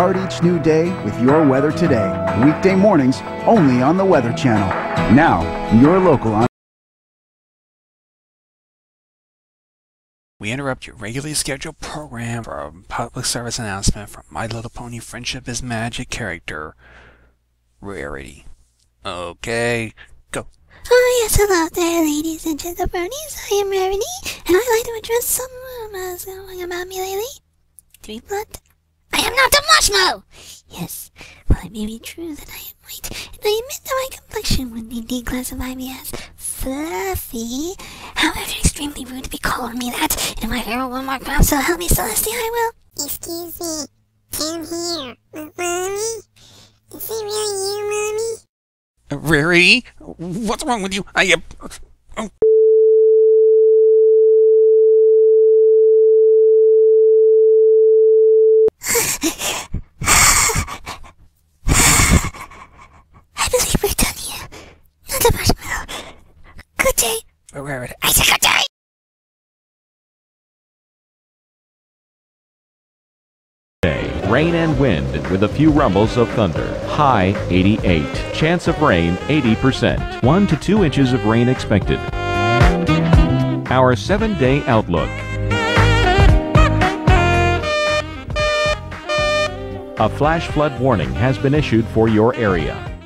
Start each new day with your weather today. Weekday mornings only on the Weather Channel. Now, your local on. We interrupt your regularly scheduled program for a public service announcement from My Little Pony Friendship is Magic character, Rarity. Okay, go. Oh yes, hello there, ladies and gentlemen. I am Rarity, and I'd like to address some rumors going about me lately. Three blood. Marshmallow! Yes, well, it may be true that I am white, and I admit that my complexion would be classify me as fluffy. However, extremely rude to be calling me that, and I ever want more crap, so help me, Celestia, I will. Excuse me, I'm here. Mommy? Is it really you, Mommy? Uh, Rarity? What's wrong with you? I, uh, I believe we're done here. Not a marshmallow. Good day. Rarity. I said good day. Day, rain and wind with a few rumbles of thunder. High 88. Chance of rain 80%. 1 to 2 inches of rain expected. Our 7 day outlook. A flash flood warning has been issued for your area.